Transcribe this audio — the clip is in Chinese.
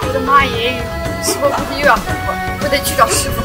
我的妈耶，师傅估计又要喷我，我得去找师傅。